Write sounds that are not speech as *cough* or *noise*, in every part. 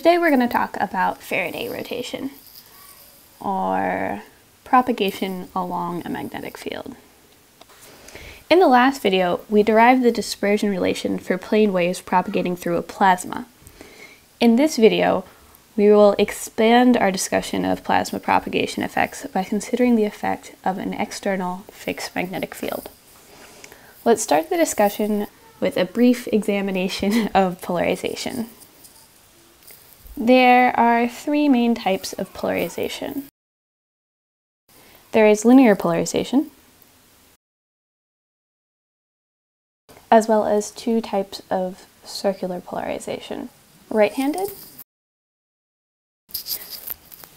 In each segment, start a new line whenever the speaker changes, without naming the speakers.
Today we're going to talk about Faraday rotation, or propagation along a magnetic field. In the last video, we derived the dispersion relation for plane waves propagating through a plasma. In this video, we will expand our discussion of plasma propagation effects by considering the effect of an external fixed magnetic field. Let's start the discussion with a brief examination *laughs* of polarization. There are three main types of polarization. There is linear polarization, as well as two types of circular polarization. Right-handed,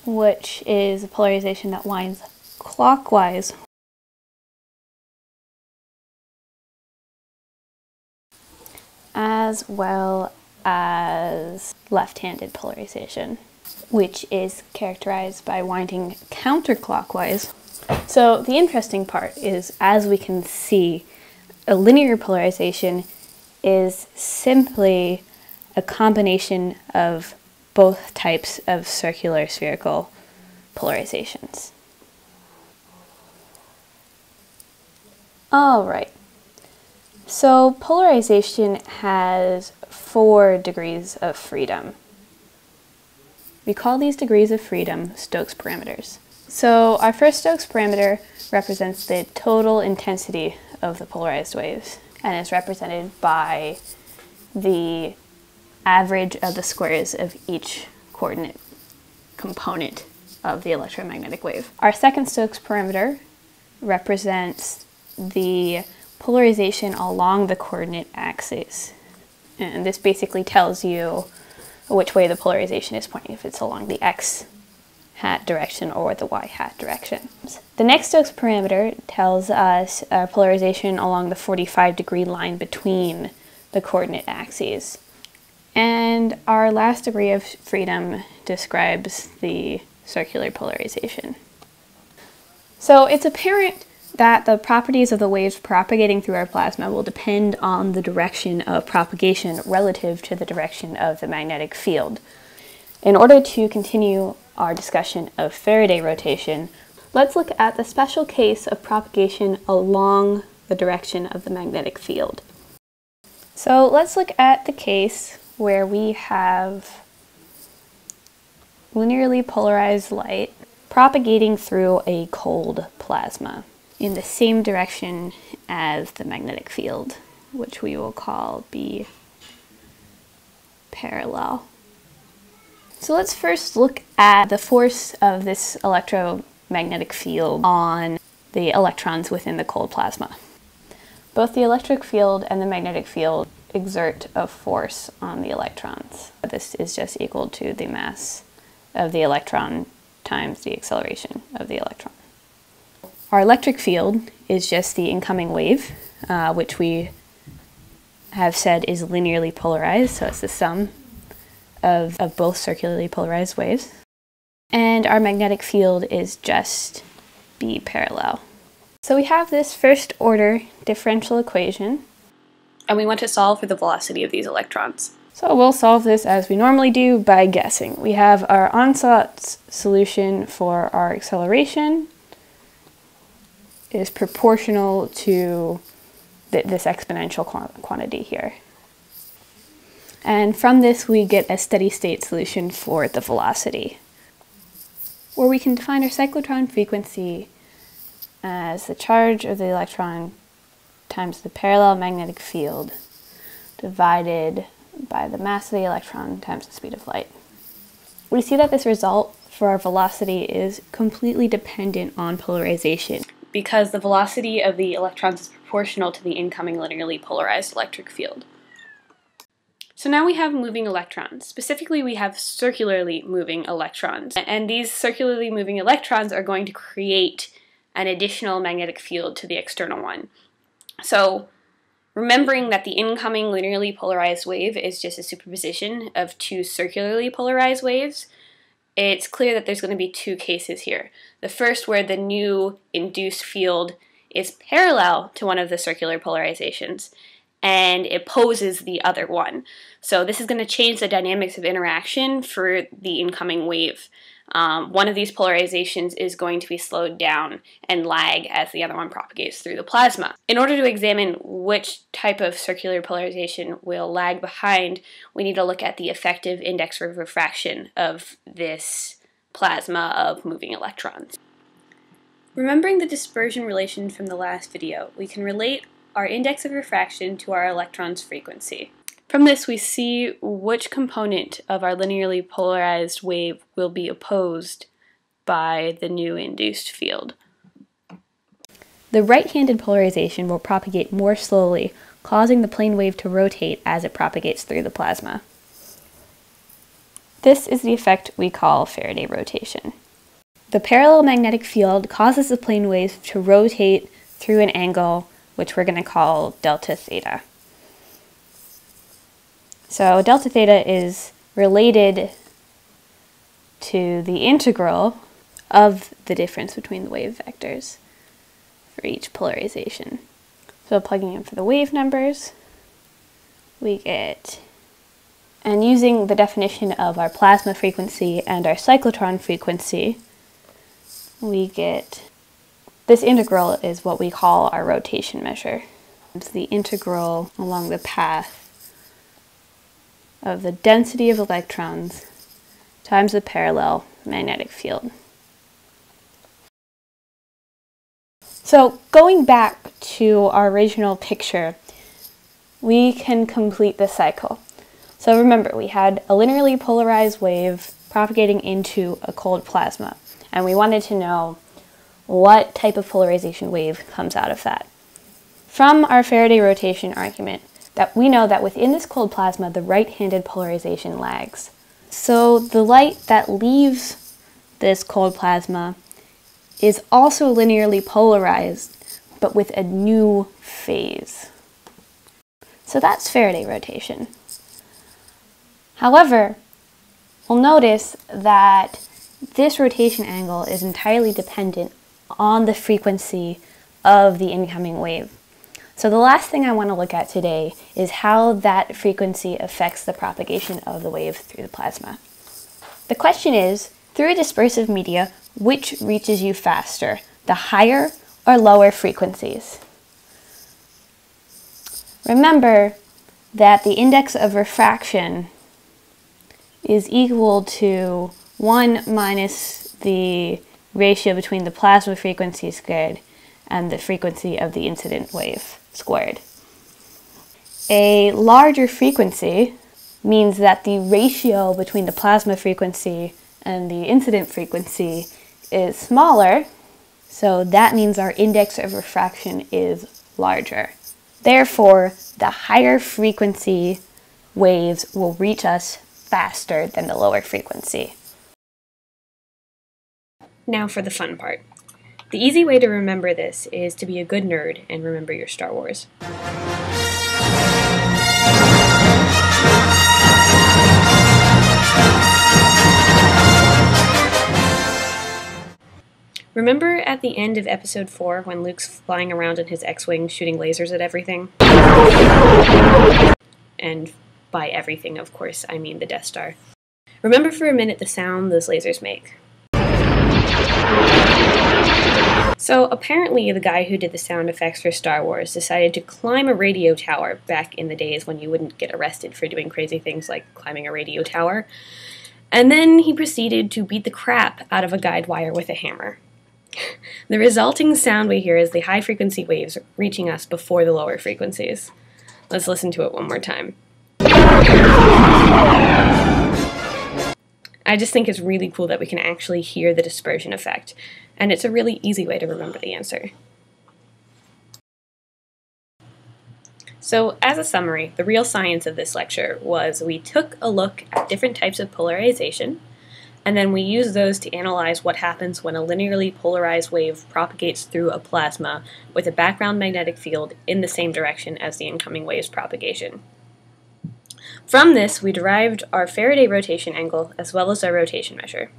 which is a polarization that winds clockwise as well as left-handed polarization, which is characterized by winding counterclockwise. So the interesting part is, as we can see, a linear polarization is simply a combination of both types of circular spherical polarizations. All right. So polarization has four degrees of freedom. We call these degrees of freedom Stokes parameters. So our first Stokes parameter represents the total intensity of the polarized waves and is represented by the average of the squares of each coordinate component of the electromagnetic wave. Our second Stokes parameter represents the polarization along the coordinate axis. And this basically tells you which way the polarization is pointing, if it's along the x hat direction or the y hat direction. The next Stokes parameter tells us our polarization along the 45 degree line between the coordinate axes. And our last degree of freedom describes the circular polarization. So it's apparent that the properties of the waves propagating through our plasma will depend on the direction of propagation relative to the direction of the magnetic field. In order to continue our discussion of Faraday rotation, let's look at the special case of propagation along the direction of the magnetic field. So let's look at the case where we have linearly polarized light propagating through a cold plasma in the same direction as the magnetic field, which we will call B parallel. So let's first look at the force of this electromagnetic field on the electrons within the cold plasma. Both the electric field and the magnetic field exert a force on the electrons. This is just equal to the mass of the electron times the acceleration of the electron. Our electric field is just the incoming wave, uh, which we have said is linearly polarized, so it's the sum of, of both circularly polarized waves. And our magnetic field is just B parallel. So we have this first order differential equation, and we want to solve for the velocity of these electrons. So we'll solve this as we normally do by guessing. We have our ansatz solution for our acceleration, is proportional to th this exponential qu quantity here. And from this we get a steady state solution for the velocity, where we can define our cyclotron frequency as the charge of the electron times the parallel magnetic field divided by the mass of the electron times the speed of light. We see that this result for our velocity is completely dependent on polarization because the velocity of the electrons is proportional to the incoming linearly polarized electric field. So now we have moving electrons. Specifically, we have circularly moving electrons. And these circularly moving electrons are going to create an additional magnetic field to the external one. So remembering that the incoming linearly polarized wave is just a superposition of two circularly polarized waves, it's clear that there's going to be two cases here. The first where the new induced field is parallel to one of the circular polarizations, and it poses the other one. So this is going to change the dynamics of interaction for the incoming wave. Um, one of these polarizations is going to be slowed down and lag as the other one propagates through the plasma. In order to examine which type of circular polarization will lag behind, we need to look at the effective index of refraction of this plasma of moving electrons. Remembering the dispersion relation from the last video, we can relate our index of refraction to our electron's frequency. From this, we see which component of our linearly polarized wave will be opposed by the new induced field. The right-handed polarization will propagate more slowly, causing the plane wave to rotate as it propagates through the plasma. This is the effect we call Faraday rotation. The parallel magnetic field causes the plane wave to rotate through an angle which we're going to call delta theta. So delta theta is related to the integral of the difference between the wave vectors for each polarization. So plugging in for the wave numbers, we get, and using the definition of our plasma frequency and our cyclotron frequency, we get this integral is what we call our rotation measure. It's the integral along the path of the density of electrons times the parallel magnetic field. So going back to our original picture, we can complete the cycle. So remember, we had a linearly polarized wave propagating into a cold plasma, and we wanted to know what type of polarization wave comes out of that. From our Faraday rotation argument, that we know that within this cold plasma, the right-handed polarization lags. So the light that leaves this cold plasma is also linearly polarized, but with a new phase. So that's Faraday rotation. However, we'll notice that this rotation angle is entirely dependent on the frequency of the incoming wave. So the last thing I want to look at today is how that frequency affects the propagation of the wave through the plasma. The question is, through a dispersive media, which reaches you faster, the higher or lower frequencies? Remember that the index of refraction is equal to 1 minus the ratio between the plasma frequency squared and the frequency of the incident wave squared. A larger frequency means that the ratio between the plasma frequency and the incident frequency is smaller, so that means our index of refraction is larger. Therefore, the higher frequency waves will reach us faster than the lower frequency. Now for the fun part. The easy way to remember this is to be a good nerd and remember your Star Wars. Remember at the end of episode 4 when Luke's flying around in his X Wing shooting lasers at everything? And by everything, of course, I mean the Death Star. Remember for a minute the sound those lasers make. So apparently the guy who did the sound effects for Star Wars decided to climb a radio tower back in the days when you wouldn't get arrested for doing crazy things like climbing a radio tower. And then he proceeded to beat the crap out of a guide wire with a hammer. *laughs* the resulting sound we hear is the high frequency waves reaching us before the lower frequencies. Let's listen to it one more time. I just think it's really cool that we can actually hear the dispersion effect, and it's a really easy way to remember the answer. So as a summary, the real science of this lecture was we took a look at different types of polarization, and then we used those to analyze what happens when a linearly polarized wave propagates through a plasma with a background magnetic field in the same direction as the incoming wave's propagation. From this, we derived our Faraday rotation angle as well as our rotation measure.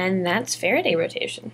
And that's Faraday rotation.